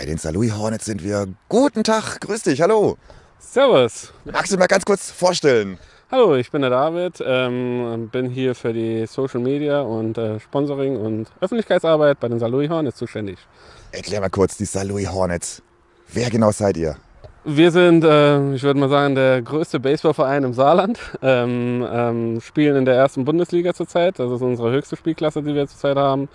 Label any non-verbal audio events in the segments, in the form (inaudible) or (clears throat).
Bei den Salui Hornets sind wir. Guten Tag, grüß dich, hallo. Servus. Magst du mal ganz kurz vorstellen? Hallo, ich bin der David, ähm, bin hier für die Social Media und äh, Sponsoring und Öffentlichkeitsarbeit bei den Salui Hornets zuständig. Erklär mal kurz die Salui Hornets. Wer genau seid ihr? Wir sind, äh, ich würde mal sagen, der größte Baseballverein im Saarland. Ähm, ähm, spielen in der ersten Bundesliga zurzeit. Das ist unsere höchste Spielklasse, die wir zurzeit haben.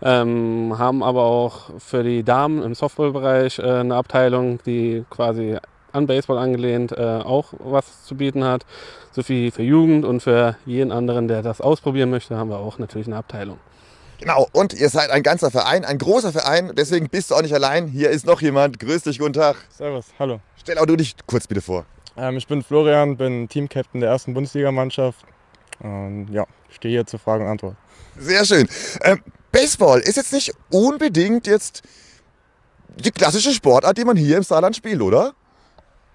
Ähm, haben aber auch für die Damen im Softballbereich äh, eine Abteilung, die quasi an Baseball angelehnt äh, auch was zu bieten hat. So wie für Jugend und für jeden anderen, der das ausprobieren möchte, haben wir auch natürlich eine Abteilung. Genau, und ihr seid ein ganzer Verein, ein großer Verein, deswegen bist du auch nicht allein. Hier ist noch jemand. Grüß dich, guten Tag. Servus, hallo. Stell auch du dich kurz bitte vor. Ähm, ich bin Florian, bin Teamcaptain der ersten Bundesligamannschaft. Und ja, stehe hier zur Frage und Antwort. Sehr schön. Ähm, Baseball ist jetzt nicht unbedingt jetzt die klassische Sportart, die man hier im Saarland spielt, oder?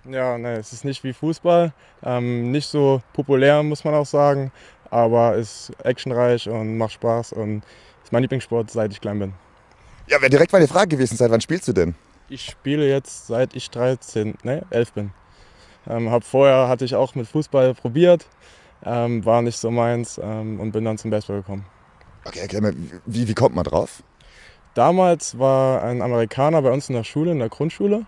Ja, ne, es ist nicht wie Fußball. Ähm, nicht so populär, muss man auch sagen. Aber ist actionreich und macht Spaß und ist mein Lieblingssport, seit ich klein bin. Ja, wäre direkt meine Frage gewesen, seit wann spielst du denn? Ich spiele jetzt seit ich 13, ne, 11 bin. Ähm, hab vorher hatte ich auch mit Fußball probiert, ähm, war nicht so meins ähm, und bin dann zum Baseball gekommen. Okay, erklär mir, wie, wie kommt man drauf? Damals war ein Amerikaner bei uns in der Schule, in der Grundschule.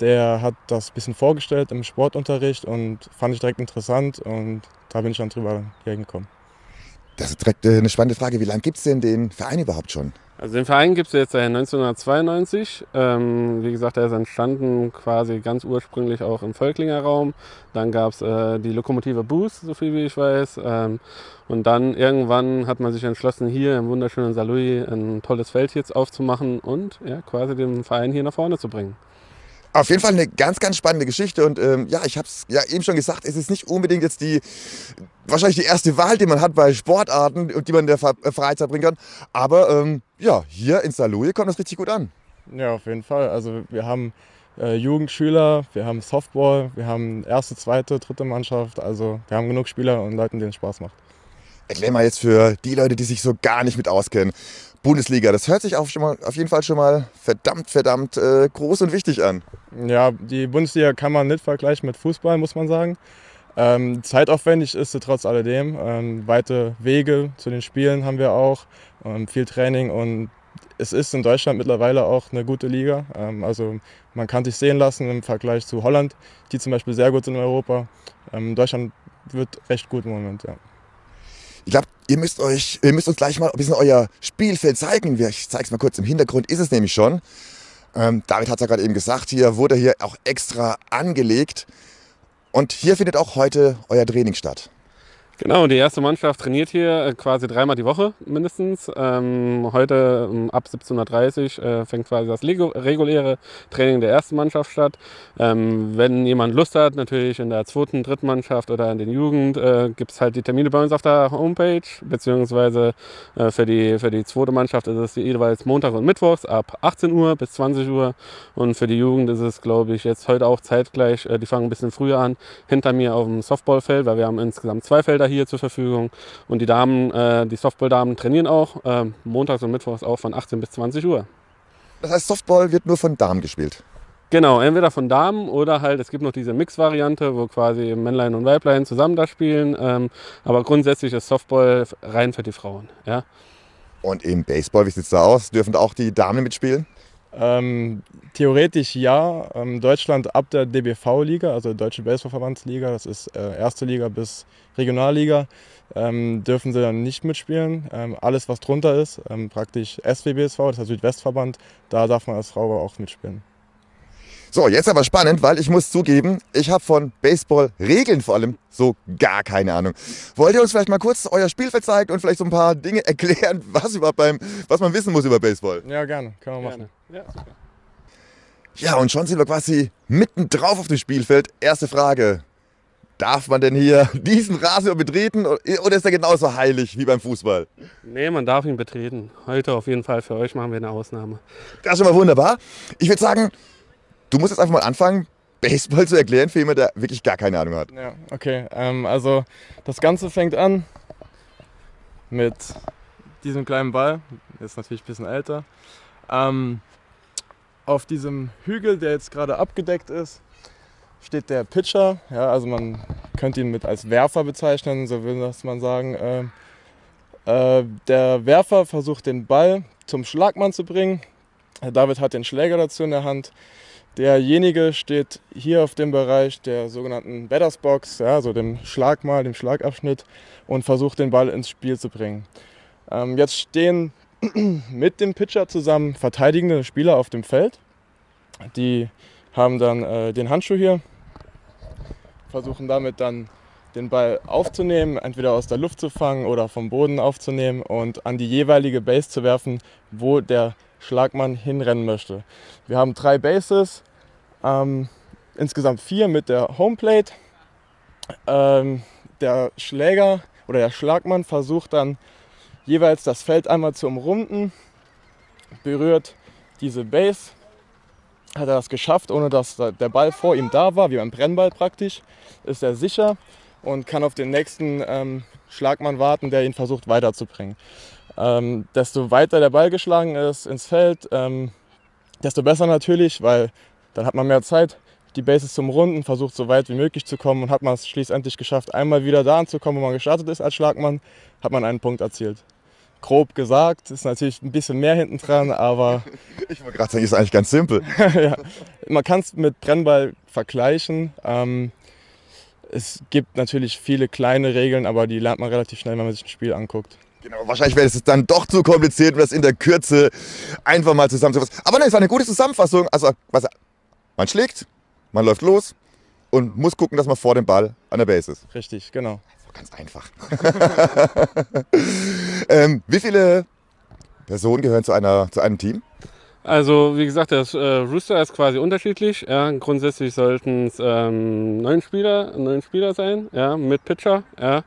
Der hat das ein bisschen vorgestellt im Sportunterricht und fand ich direkt interessant und da bin ich dann drüber hergekommen. Das ist direkt äh, eine spannende Frage. Wie lange gibt es denn den Verein überhaupt schon? Also den Verein gibt es jetzt seit 1992. Ähm, wie gesagt, er ist entstanden quasi ganz ursprünglich auch im Völklinger Raum. Dann gab es äh, die Lokomotive Boost, so viel wie ich weiß. Ähm, und dann irgendwann hat man sich entschlossen, hier im wunderschönen Saarlouis ein tolles Feld jetzt aufzumachen und ja, quasi den Verein hier nach vorne zu bringen. Auf jeden Fall eine ganz, ganz spannende Geschichte. Und ähm, ja, ich habe es ja eben schon gesagt, es ist nicht unbedingt jetzt die, wahrscheinlich die erste Wahl, die man hat bei Sportarten und die man in der äh, Freizeit bringen kann. Aber ähm, ja, hier in Saarlouis kommt das richtig gut an. Ja, auf jeden Fall. Also wir haben äh, Jugendschüler, wir haben Softball, wir haben erste, zweite, dritte Mannschaft. Also wir haben genug Spieler und Leuten, denen es Spaß macht. Erklär mal jetzt für die Leute, die sich so gar nicht mit auskennen. Bundesliga, das hört sich auf, mal, auf jeden Fall schon mal verdammt, verdammt äh, groß und wichtig an. Ja, die Bundesliga kann man nicht vergleichen mit Fußball, muss man sagen. Ähm, zeitaufwendig ist sie trotz alledem. Ähm, weite Wege zu den Spielen haben wir auch, ähm, viel Training und es ist in Deutschland mittlerweile auch eine gute Liga. Ähm, also man kann sich sehen lassen im Vergleich zu Holland, die zum Beispiel sehr gut sind in Europa. Ähm, Deutschland wird recht gut im Moment, ja. Ich glaube, ihr müsst euch, ihr müsst uns gleich mal ein bisschen euer Spielfeld zeigen. Ich zeige es mal kurz. Im Hintergrund ist es nämlich schon. Ähm, David hat es ja gerade eben gesagt, hier wurde hier auch extra angelegt. Und hier findet auch heute euer Training statt. Genau, die erste Mannschaft trainiert hier äh, quasi dreimal die Woche mindestens. Ähm, heute ähm, ab 17.30 Uhr äh, fängt quasi das Lego reguläre Training der ersten Mannschaft statt. Ähm, wenn jemand Lust hat, natürlich in der zweiten, dritten Mannschaft oder in den Jugend, äh, gibt es halt die Termine bei uns auf der Homepage, beziehungsweise äh, für, die, für die zweite Mannschaft ist es jeweils Montag und Mittwochs ab 18 Uhr bis 20 Uhr. Und für die Jugend ist es, glaube ich, jetzt heute auch zeitgleich. Äh, die fangen ein bisschen früher an, hinter mir auf dem Softballfeld, weil wir haben insgesamt zwei Felder hier zur Verfügung. Und die Damen, äh, die Softballdamen trainieren auch äh, montags und mittwochs auch von 18 bis 20 Uhr. Das heißt, Softball wird nur von Damen gespielt. Genau, entweder von Damen oder halt, es gibt noch diese Mix-Variante, wo quasi Männlein und Weiblein zusammen da spielen. Ähm, aber grundsätzlich ist Softball rein für die Frauen. Ja? Und im Baseball, wie sieht es da aus? Dürfen auch die Damen mitspielen? Ähm, theoretisch ja. Ähm, Deutschland ab der DBV-Liga, also Deutsche Baseballverbandsliga, das ist äh, erste Liga bis Regionalliga, ähm, dürfen sie dann nicht mitspielen. Ähm, alles, was drunter ist, ähm, praktisch SWBSV, das ist der Südwestverband, da darf man als Frau auch mitspielen. So, jetzt aber spannend, weil ich muss zugeben, ich habe von Baseball-Regeln vor allem so gar keine Ahnung. Wollt ihr uns vielleicht mal kurz euer Spielfeld zeigen und vielleicht so ein paar Dinge (laughs) erklären, was, überhaupt beim, was man wissen muss über Baseball? Ja, gerne, können wir machen. Ja, super. Ja, und schon sind wir quasi mitten drauf auf dem Spielfeld. Erste Frage. Darf man denn hier (laughs) diesen Rasen betreten oder ist er genauso heilig wie beim Fußball? Nee, man darf ihn betreten. Heute auf jeden Fall für euch machen wir eine Ausnahme. Das ist schon mal wunderbar. Ich würde sagen, du musst jetzt einfach mal anfangen, Baseball zu erklären für jemanden, der wirklich gar keine Ahnung hat. Ja, okay. Ähm, also das Ganze fängt an mit diesem kleinen Ball. Ist natürlich ein bisschen älter. Ähm, auf diesem Hügel, der jetzt gerade abgedeckt ist, steht der Pitcher. Ja, also man könnte ihn mit als Werfer bezeichnen, so will das man sagen. Äh, äh, der Werfer versucht den Ball zum Schlagmann zu bringen. David hat den Schläger dazu in der Hand. Derjenige steht hier auf dem Bereich der sogenannten Batters Box, ja, also dem Schlagmal, dem Schlagabschnitt und versucht den Ball ins Spiel zu bringen. Ähm, jetzt stehen (clears throat) mit dem Pitcher zusammen verteidigende Spieler auf dem Feld. Die haben dann äh, den Handschuh hier, versuchen damit dann den Ball aufzunehmen, entweder aus der Luft zu fangen oder vom Boden aufzunehmen und an die jeweilige Base zu werfen, wo der Schlagmann hinrennen möchte. Wir haben drei Bases, ähm, insgesamt vier mit der Homeplate. Ähm, der Schläger oder der Schlagmann versucht dann jeweils das Feld einmal zu umrunden, berührt diese Base. Hat er das geschafft, ohne dass der Ball vor ihm da war, wie beim Brennball praktisch, ist er sicher und kann auf den nächsten ähm, Schlagmann warten, der ihn versucht weiterzubringen. Ähm, desto weiter der Ball geschlagen ist ins Feld, ähm, desto besser natürlich, weil dann hat man mehr Zeit, die Bases zum Runden, versucht so weit wie möglich zu kommen und hat man es schließlich geschafft, einmal wieder da anzukommen, wo man gestartet ist als Schlagmann, hat man einen Punkt erzielt. Grob gesagt, ist natürlich ein bisschen mehr hinten dran, aber. (laughs) Ich wollte gerade sagen, ist eigentlich ganz simpel. (laughs) ja, man kann es mit Brennball vergleichen. Ähm, es gibt natürlich viele kleine Regeln, aber die lernt man relativ schnell, wenn man sich ein Spiel anguckt. Genau, wahrscheinlich wäre es dann doch zu kompliziert, um das in der Kürze einfach mal zusammenzufassen. Aber nein, es war eine gute Zusammenfassung. Also, was, man schlägt, man läuft los und muss gucken, dass man vor dem Ball an der Base ist. Richtig, genau. Ganz einfach. (laughs) ähm, wie viele Personen gehören zu, einer, zu einem Team? Also wie gesagt, das äh, Rooster ist quasi unterschiedlich. Ja. Grundsätzlich sollten es ähm, neun Spieler, neun Spieler sein, ja, mit Pitcher. Ja.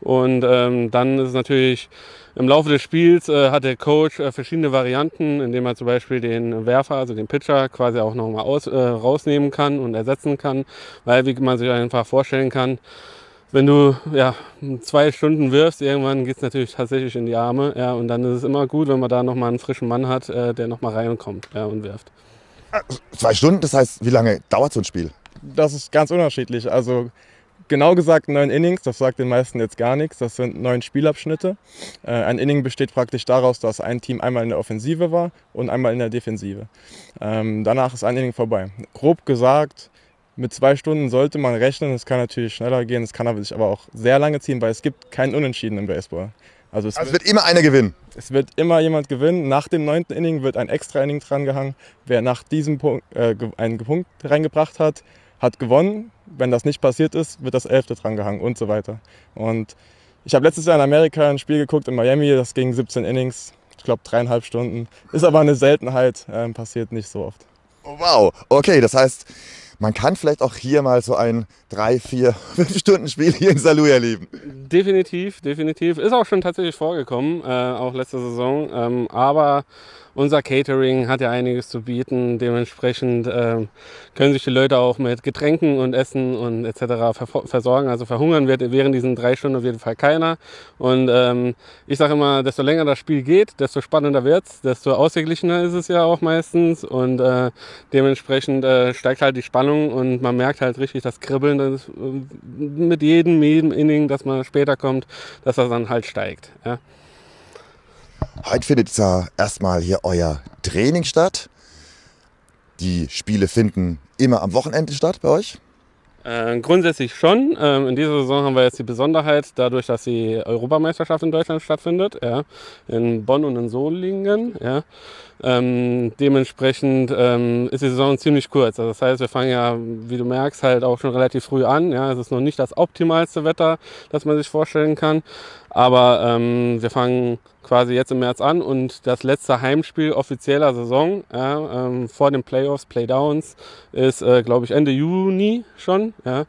Und ähm, dann ist es natürlich im Laufe des Spiels äh, hat der Coach äh, verschiedene Varianten, indem er zum Beispiel den Werfer, also den Pitcher, quasi auch nochmal äh, rausnehmen kann und ersetzen kann, weil wie man sich einfach vorstellen kann, wenn du ja, zwei Stunden wirfst, irgendwann geht es natürlich tatsächlich in die Arme. Ja, und dann ist es immer gut, wenn man da nochmal einen frischen Mann hat, äh, der nochmal reinkommt ja, und wirft. Zwei Stunden, das heißt, wie lange dauert so ein Spiel? Das ist ganz unterschiedlich. Also genau gesagt neun Innings, das sagt den meisten jetzt gar nichts. Das sind neun Spielabschnitte. Äh, ein Inning besteht praktisch daraus, dass ein Team einmal in der Offensive war und einmal in der Defensive. Ähm, danach ist ein Inning vorbei. Grob gesagt, mit zwei Stunden sollte man rechnen. Es kann natürlich schneller gehen, es kann sich aber auch sehr lange ziehen, weil es gibt keinen Unentschieden im Baseball. Also es, also wird, wird, immer einer gewinnen. Es wird immer jemand gewinnen. Nach dem neunten Inning wird ein extra Inning drangehangen. Wer nach diesem Punkt äh, einen Punkt reingebracht hat, hat gewonnen. Wenn das nicht passiert ist, wird das elfte drangehangen und so weiter. Und ich habe letztes Jahr in Amerika ein Spiel geguckt in Miami, das ging 17 Innings, ich glaube dreieinhalb Stunden. Ist aber eine Seltenheit, äh, passiert nicht so oft. Oh, wow, okay, das heißt, man kann vielleicht auch hier mal so ein drei, vier, (laughs) fünf Stunden Spiel hier in Salou erleben. Definitiv, definitiv. Ist auch schon tatsächlich vorgekommen, äh, auch letzte Saison. Ähm, aber unser Catering hat ja einiges zu bieten. Dementsprechend äh, können sich die Leute auch mit Getränken und Essen und etc. versorgen. Also verhungern wird während diesen drei Stunden auf jeden Fall keiner. Und ähm, ich sage immer, desto länger das Spiel geht, desto spannender wird es, desto ausgeglichener ist es ja auch meistens. Und äh, dementsprechend äh, steigt halt die Spannung und man merkt halt richtig das Kribbeln das, äh, mit jedem, jedem Inning, das man später kommt, dass das dann halt steigt. Ja. Heute findet ja erstmal hier euer Training statt. Die Spiele finden immer am Wochenende statt bei euch? Äh, grundsätzlich schon. Ähm, in dieser Saison haben wir jetzt die Besonderheit, dadurch, dass die Europameisterschaft in Deutschland stattfindet, ja, in Bonn und in Solingen. Ja. Ähm, dementsprechend ähm, ist die Saison ziemlich kurz. Also das heißt, wir fangen ja, wie du merkst, halt auch schon relativ früh an. Ja. Es ist noch nicht das optimalste Wetter, das man sich vorstellen kann. Aber ähm, wir fangen quasi jetzt im März an und das letzte Heimspiel offizieller Saison ja, ähm, vor den Playoffs, Playdowns, ist, äh, glaube ich, Ende Juni schon. Ja.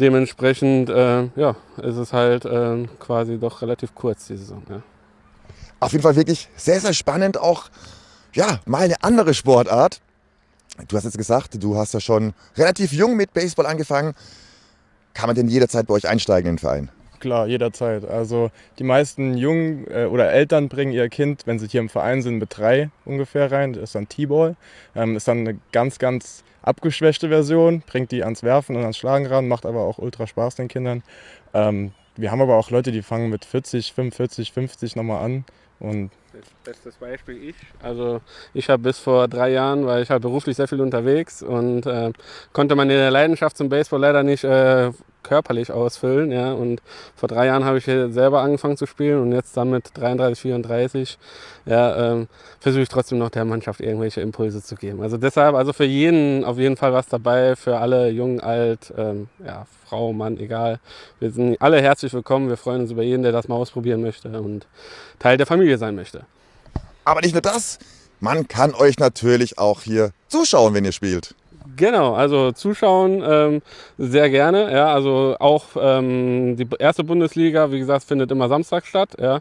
Dementsprechend äh, ja, ist es halt äh, quasi doch relativ kurz die Saison. Ja. Auf jeden Fall wirklich sehr, sehr spannend. Auch ja, mal eine andere Sportart. Du hast jetzt gesagt, du hast ja schon relativ jung mit Baseball angefangen. Kann man denn jederzeit bei euch einsteigen in den Verein? Klar, jederzeit. Also die meisten Jungen äh, oder Eltern bringen ihr Kind, wenn sie hier im Verein sind, mit drei ungefähr rein. Das ist dann T-Ball. Ähm, ist dann eine ganz, ganz abgeschwächte Version, bringt die ans Werfen und ans Schlagen ran, macht aber auch ultra Spaß den Kindern. Ähm, wir haben aber auch Leute, die fangen mit 40, 45, 50 nochmal an und Bestes Beispiel ich. Also ich habe bis vor drei Jahren, weil ich halt beruflich sehr viel unterwegs und äh, konnte meine Leidenschaft zum Baseball leider nicht äh, körperlich ausfüllen. Ja. Und vor drei Jahren habe ich selber angefangen zu spielen und jetzt dann mit 33, 34 ja, ähm, versuche ich trotzdem noch der Mannschaft irgendwelche Impulse zu geben. Also deshalb, also für jeden auf jeden Fall was dabei, für alle jung, alt, ähm, ja, Frau, Mann, egal. Wir sind alle herzlich willkommen. Wir freuen uns über jeden, der das mal ausprobieren möchte und Teil der Familie sein möchte. Aber nicht nur das, man kann euch natürlich auch hier zuschauen, wenn ihr spielt. Genau, also zuschauen ähm, sehr gerne. Ja, also auch ähm, die erste Bundesliga, wie gesagt, findet immer Samstag statt. Ja,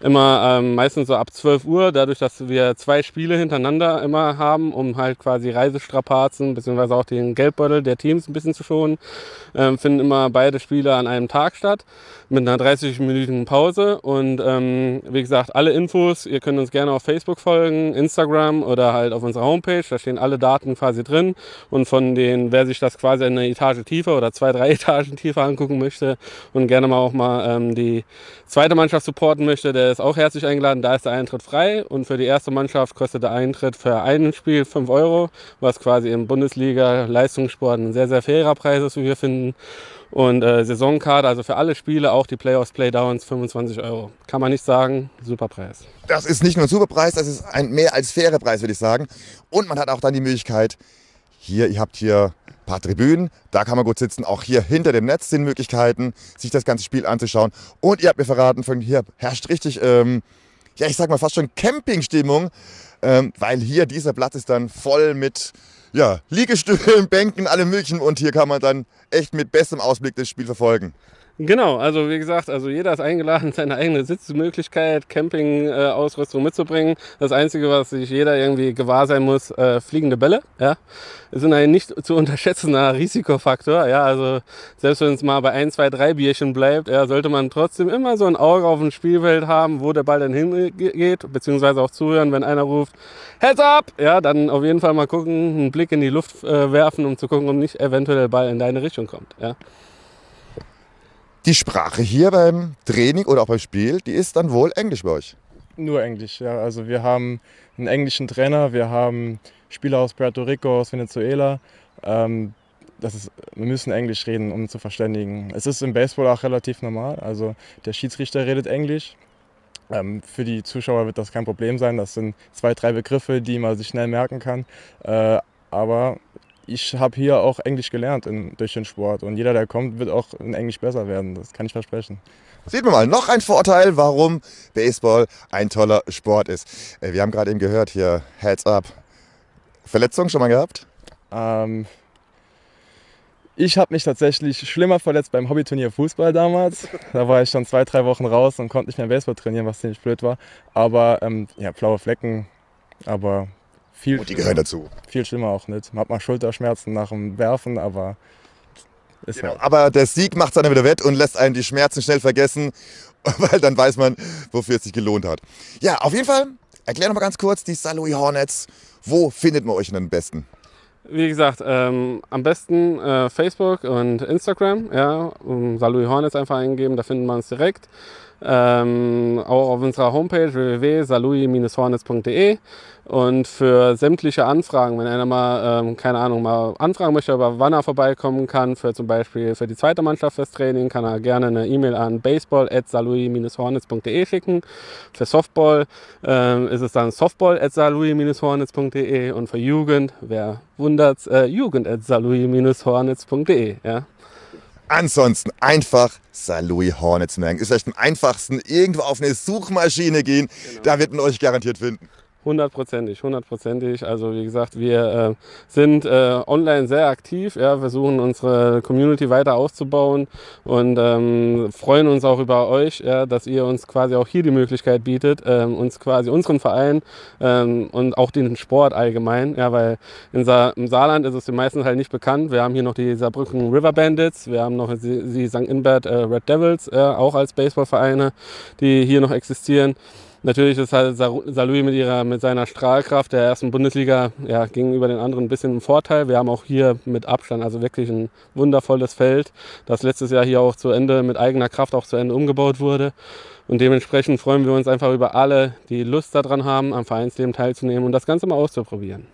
immer ähm, meistens so ab 12 Uhr, dadurch, dass wir zwei Spiele hintereinander immer haben, um halt quasi Reisestrapazen beziehungsweise auch den Geldbeutel der Teams ein bisschen zu schonen, ähm, finden immer beide Spiele an einem Tag statt mit einer 30-minütigen Pause. Und ähm, wie gesagt, alle Infos, ihr könnt uns gerne auf Facebook folgen, Instagram oder halt auf unserer Homepage. Da stehen alle Daten quasi drin. Und von denen, wer sich das quasi eine Etage tiefer oder zwei, drei (laughs) Etagen tiefer angucken möchte und gerne mal auch mal ähm, die zweite Mannschaft supporten möchte, der ist auch herzlich eingeladen. Da ist der Eintritt frei. Und für die erste Mannschaft kostet der Eintritt für ein Spiel 5 Euro, was quasi im Bundesliga-Leistungssport ein sehr, sehr fairer Preis ist, wie wir finden. Und äh, Saisonkarte, also für alle Spiele, auch die Playoffs, Playdowns, 25 Euro. Kann man nicht sagen, super Preis. Das ist nicht nur ein super Preis, das ist ein mehr als fairer Preis, würde ich sagen. Und man hat auch dann die Möglichkeit, hier, ihr habt hier ein paar Tribünen, da kann man gut sitzen. Auch hier hinter dem Netz sind Möglichkeiten, sich das ganze Spiel anzuschauen. Und ihr habt mir verraten, von hier herrscht richtig, ähm, ja, ich sag mal fast schon Campingstimmung, ähm, weil hier dieser Platz ist dann voll mit ja, Liegestühlen, Bänken, allem möglichen. Und hier kann man dann echt mit bestem Ausblick das Spiel verfolgen. Genau, also wie gesagt, also jeder ist eingeladen, (laughs) seine eigene Sitzmöglichkeit, Campingausrüstung äh, mitzubringen. Das Einzige, was sich jeder irgendwie gewahr sein muss, äh, fliegende Bälle. Ja, das sind ein nicht zu unterschätzender (laughs) Risikofaktor. Ja, also selbst wenn es mal bei ein, zwei, drei Bierchen bleibt, ja, sollte man trotzdem immer so ein Auge auf dem Spielfeld haben, wo der Ball dann hingeht, beziehungsweise auch zuhören, wenn einer ruft, Heads up! Ja, dann auf jeden Fall mal gucken, einen Blick in die Luft äh, werfen, um zu gucken, ob nicht eventuell der Ball in deine Richtung kommt. Ja. Die Sprache hier beim Training oder auch beim Spiel, die ist dann wohl Englisch bei euch. Nur Englisch, ja. Also wir haben einen englischen Trainer, wir haben Spieler aus Puerto Rico, aus Venezuela. Ähm, das ist, wir müssen Englisch reden, um zu verständigen. Es ist im Baseball auch relativ normal. Also der Schiedsrichter redet Englisch. Ähm, für die Zuschauer wird das kein Problem sein. Das sind zwei, drei Begriffe, die man sich schnell merken kann. Äh, aber ich habe hier auch Englisch gelernt in, durch den Sport und jeder, der kommt, wird auch in Englisch besser werden. Das kann ich versprechen. Sieht man mal, noch ein Vorteil, warum Baseball ein toller Sport ist. Äh, wir haben gerade eben gehört hier, Heads up. Verletzungen schon mal gehabt? Ähm, ich habe mich tatsächlich schlimmer verletzt beim Hobbyturnier Fußball damals. Da war ich schon zwei, drei Wochen raus und konnte nicht mehr Baseball trainieren, was ziemlich blöd war. Aber ähm, ja, blaue Flecken, aber viel, Und die gehören dazu. Viel schlimmer auch nicht. Man hat mal Schulterschmerzen nach dem Werfen, aber ist genau. halt. Aber der Sieg macht es dann wieder wett und lässt einen die Schmerzen schnell vergessen, (laughs) weil dann weiß man, wofür es sich gelohnt hat. Ja, auf jeden Fall, erklär noch mal ganz kurz die Saloy Hornets. Wo findet man euch denn am besten? Wie gesagt, ähm, am besten äh, Facebook und Instagram. Ja, um Saloy Hornets einfach eingeben, da findet man es direkt. Ähm, auch auf unserer Homepage www.salui-hornets.de und für sämtliche Anfragen, wenn einer mal, ähm, keine Ahnung, mal anfragen möchte, aber wann er vorbeikommen kann, für zum Beispiel für die zweite Mannschaft fürs Training, kann er gerne eine E-Mail an baseball.salui-hornets.de schicken. Für Softball ähm, ist es dann softball.salui-hornets.de und für Jugend, wer wundert, äh, jugend.salui-hornets.de. Ja. Ansonsten einfach Salui Hornets merken. Ist vielleicht am einfachsten irgendwo auf eine Suchmaschine gehen. Genau. Da wird man euch garantiert finden. Hundertprozentig, hundertprozentig. Also wie gesagt, wir äh, sind äh, online sehr aktiv, ja, versuchen unsere Community weiter auszubauen und ähm, freuen uns auch über euch, ja, dass ihr uns quasi auch hier die Möglichkeit bietet, ähm, uns quasi unseren Verein ähm, und auch den Sport allgemein, ja, weil in Sa im Saarland ist es den meisten halt nicht bekannt. Wir haben hier noch die Saarbrücken River Bandits, wir haben noch die, St. Inbert äh, Red Devils, auch als Baseballvereine, die hier noch existieren. Natürlich ist halt Salui mit, ihrer, mit seiner Strahlkraft der ersten Bundesliga ja, gegenüber den anderen ein bisschen im Vorteil. Wir haben auch hier mit Abstand also wirklich ein wundervolles Feld, das letztes Jahr hier auch zu Ende mit eigener Kraft auch zu Ende umgebaut wurde. Und dementsprechend freuen wir uns einfach über alle, die Lust daran haben, am Vereinsleben teilzunehmen und das Ganze mal auszuprobieren.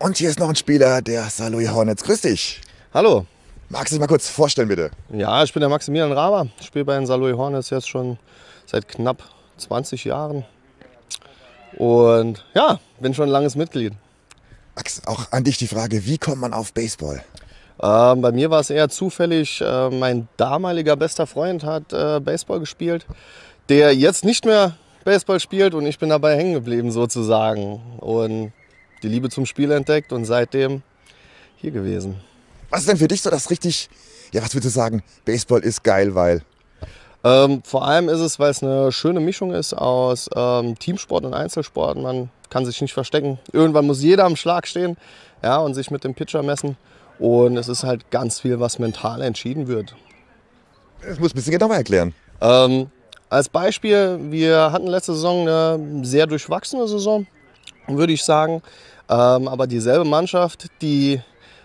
Und hier ist noch ein Spieler der Salui Hornets. Grüß dich. Hallo. Magst du dich mal kurz vorstellen, bitte? Ja, ich bin der Maximilian Raber. Ich spiele bei den Salui Hornets jetzt schon seit knapp 20 Jahren. Und ja, bin schon ein langes Mitglied. Auch an dich die Frage, wie kommt man auf Baseball? Ähm, bei mir war es eher zufällig. Äh, mein damaliger bester Freund hat äh, Baseball gespielt, der jetzt nicht mehr Baseball spielt und ich bin dabei hängen geblieben sozusagen. Und die Liebe zum Spiel entdeckt und seitdem hier gewesen. Was ist denn für dich so das richtig, ja was würdest du sagen, Baseball ist geil, weil? Ähm, vor allem ist es, weil es eine schöne Mischung ist aus ähm, Teamsport und Einzelsport. Man kann sich nicht verstecken. Irgendwann muss jeder am Schlag stehen ja, und sich mit dem Pitcher messen. Und es ist halt ganz viel, was mental entschieden wird. Das muss ein bisschen genauer erklären. Ähm, als Beispiel, wir hatten letzte Saison eine sehr durchwachsene Saison, würde ich sagen. Ähm, aber dieselbe Mannschaft, die,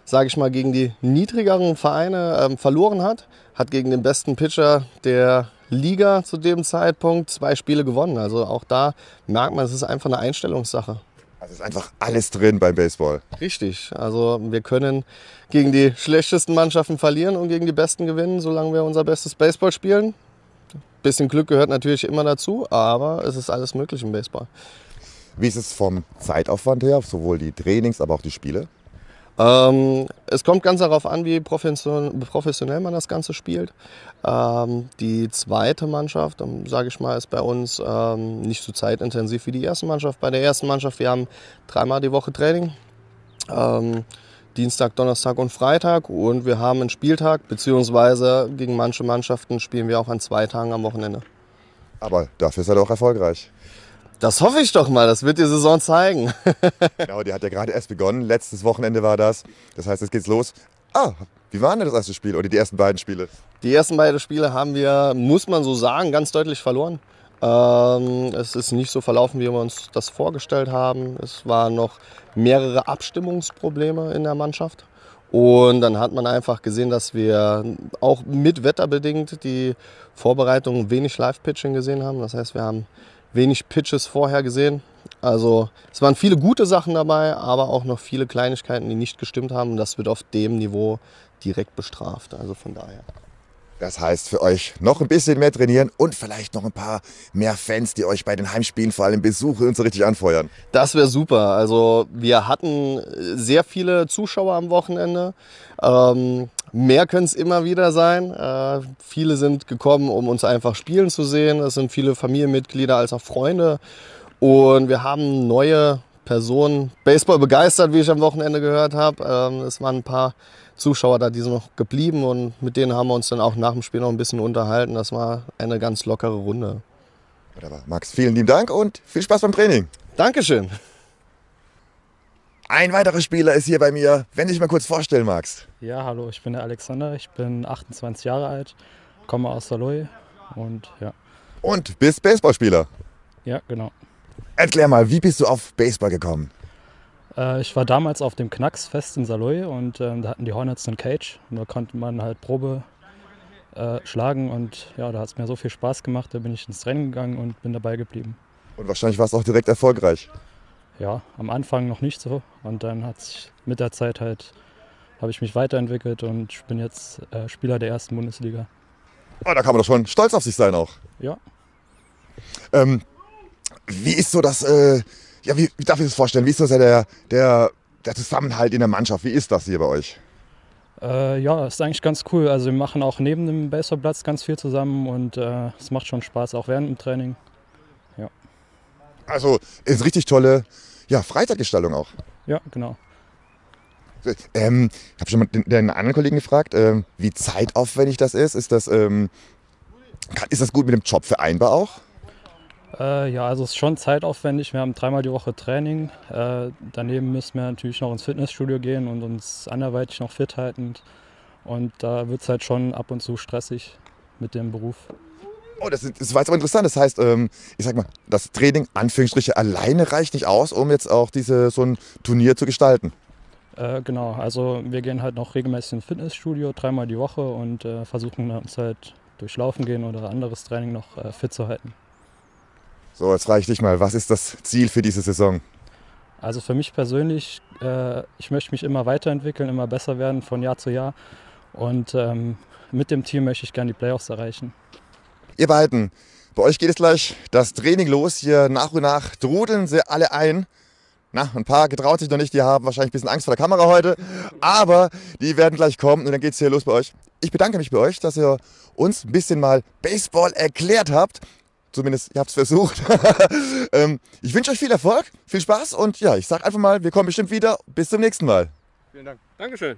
sage ich mal, gegen die niedrigeren Vereine ähm, verloren hat, hat gegen den besten Pitcher der Liga zu dem Zeitpunkt zwei Spiele gewonnen. Also auch da merkt man, es ist einfach eine Einstellungssache. Also ist einfach alles drin beim Baseball. Richtig. Also wir können gegen die schlechtesten Mannschaften verlieren und gegen die besten gewinnen, solange wir unser bestes Baseball spielen. Ein bisschen Glück gehört natürlich immer dazu, aber es ist alles möglich im Baseball. Wie ist es vom Zeitaufwand her, sowohl die Trainings, aber auch die Spiele? Ähm, es kommt ganz darauf an, wie professionell man das Ganze spielt. Ähm, die zweite Mannschaft, sage ich mal, ist bei uns ähm, nicht so zeitintensiv wie die erste Mannschaft. Bei der ersten Mannschaft, wir haben dreimal die Woche Training. Ähm, Dienstag, Donnerstag und Freitag und wir haben einen Spieltag, beziehungsweise gegen manche Mannschaften spielen wir auch an zwei Tagen am Wochenende. Aber dafür seid ihr auch erfolgreich. Das hoffe ich doch mal, das wird die Saison zeigen. (laughs) genau, die hat ja gerade erst begonnen. Letztes Wochenende war das. Das heißt, jetzt geht's los. Ah, wie war denn das erste Spiel oder die ersten beiden Spiele? Die ersten beiden Spiele haben wir, muss man so sagen, ganz deutlich verloren. Ähm, es ist nicht so verlaufen, wie wir uns das vorgestellt haben. Es waren noch mehrere Abstimmungsprobleme in der Mannschaft. Und dann hat man einfach gesehen, dass wir auch mit wetterbedingt die Vorbereitung wenig Live-Pitching gesehen haben. Das heißt, wir haben wenig Pitches vorher gesehen. Also es waren viele gute Sachen dabei, aber auch noch viele Kleinigkeiten, die nicht gestimmt haben. Und das wird auf dem Niveau direkt bestraft. Also von daher. Das heißt für euch noch ein bisschen mehr trainieren und vielleicht noch ein paar mehr Fans, die euch bei den Heimspielen vor allem besuchen und so richtig anfeuern. Das wäre super. Also wir hatten sehr viele Zuschauer am Wochenende. Ähm, mehr können es immer wieder sein. Äh, viele sind gekommen, um uns einfach spielen zu sehen. Es sind viele Familienmitglieder als auch Freunde. Und wir haben neue Personen Baseball begeistert, wie ich am Wochenende gehört habe. Ähm, es waren ein paar Zuschauer da, die sind noch geblieben und mit denen haben wir uns dann auch nach dem Spiel noch ein bisschen unterhalten. Das war eine ganz lockere Runde. Wunderbar. Max, vielen lieben Dank und viel Spaß beim Training. Dankeschön. Ein weiterer Spieler ist hier bei mir. Wenn du dich mal kurz vorstellen magst. Ja, hallo, ich bin der Alexander. Ich bin 28 Jahre alt, komme aus Saloy und ja. Und bist Baseballspieler? Ja, genau. Erklär mal, wie bist du auf Baseball gekommen? Äh, ich war damals auf dem Knacksfest in Saloy und äh, da hatten die Hornets einen Cage und da konnte man halt Probe äh, schlagen und ja, da hat es mir so viel Spaß gemacht, da bin ich ins Training gegangen und bin dabei geblieben. Und wahrscheinlich war es auch direkt erfolgreich. Ja, am Anfang noch nicht so und dann hat sich mit der Zeit halt, habe ich mich weiterentwickelt und ich bin jetzt äh, Spieler der ersten Bundesliga. Oh, da kann man doch schon stolz auf sich sein auch. Ja. Ähm, wie ist so das, äh, ja, wie, wie darf ich das vorstellen? Wie ist so der, der, der Zusammenhalt in der Mannschaft? Wie ist das hier bei euch? Äh, ja, ist eigentlich ganz cool. Also wir machen auch neben dem Baseballplatz ganz viel zusammen und äh, es macht schon Spaß, auch während dem Training. Also ist richtig tolle ja, Freizeitgestaltung auch. Ja, genau. Ähm, ich habe schon mal den, den, anderen Kollegen gefragt, ähm, wie zeitaufwendig das ist. Ist das, ähm, kann, ist das gut mit dem Job vereinbar auch? Äh, ja, also es ist schon zeitaufwendig. Wir haben dreimal die Woche Training. Äh, daneben müssen wir natürlich noch ins Fitnessstudio gehen und uns anderweitig noch fit halten. Und da wird es halt schon ab und zu stressig mit dem Beruf. Oh, das, ist, das war jetzt aber interessant. Das heißt, ähm, ich sag mal, das Training, Anführungsstriche, alleine reicht nicht aus, um jetzt auch diese, so ein Turnier zu gestalten. Äh, genau, also wir gehen halt noch regelmäßig ins Fitnessstudio, dreimal die Woche und äh, versuchen uns halt durch Laufen gehen oder anderes Training noch äh, fit zu halten. So, jetzt reicht dich mal. Was ist das Ziel für diese Saison? Also für mich persönlich, äh, ich möchte mich immer weiterentwickeln, immer besser werden von Jahr zu Jahr. Und ähm, mit dem Team möchte ich gerne die Playoffs erreichen. Ihr beiden, bei euch geht es gleich das Training los. Hier nach und nach trudeln sie alle ein. Na, ein paar getraut sich noch nicht, die haben wahrscheinlich ein bisschen Angst vor der Kamera heute. Aber die werden gleich kommen und dann geht es hier los bei euch. Ich bedanke mich bei euch, dass ihr uns ein bisschen mal Baseball erklärt habt. Zumindest ihr habt es versucht. (laughs) ähm, ich wünsche euch viel Erfolg, viel Spaß und ja, ich sage einfach mal, wir kommen bestimmt wieder. Bis zum nächsten Mal. Vielen Dank. Dankeschön.